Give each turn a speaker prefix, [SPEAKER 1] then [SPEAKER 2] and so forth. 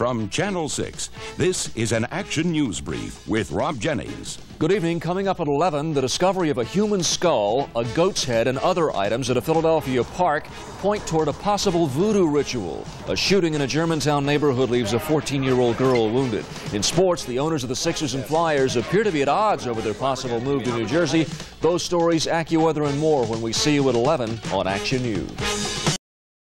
[SPEAKER 1] From Channel 6, this is an Action News Brief with Rob Jennings.
[SPEAKER 2] Good evening. Coming up at 11, the discovery of a human skull, a goat's head, and other items at a Philadelphia park point toward a possible voodoo ritual. A shooting in a Germantown neighborhood leaves a 14-year-old girl wounded. In sports, the owners of the Sixers and Flyers appear to be at odds over their possible move to New Jersey. Those stories, AccuWeather, and more when we see you at 11 on Action News.